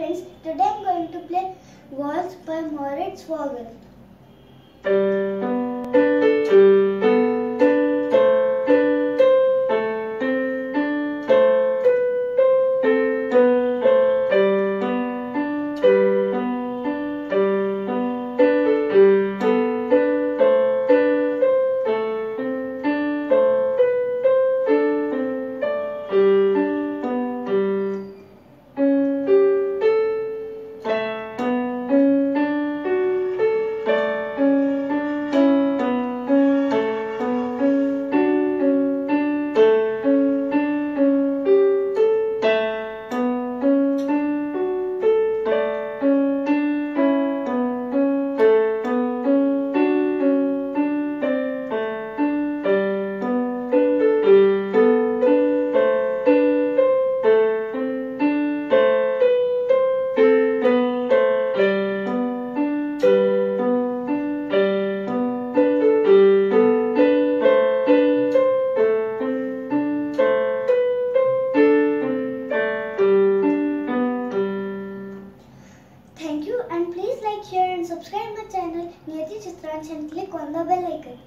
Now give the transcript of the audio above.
friends, today I'm going to play Waltz by Moritz Vogel. Share and subscribe my channel Niyati Chitransh and click on the bell icon.